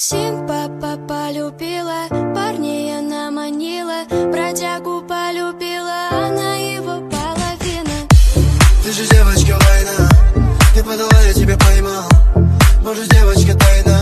Симпа полюбила, парней она манила, бродягу полюбила, она его половина. Ты же девочка война, ты подала, я тебя поймал. Может, девочка тайна.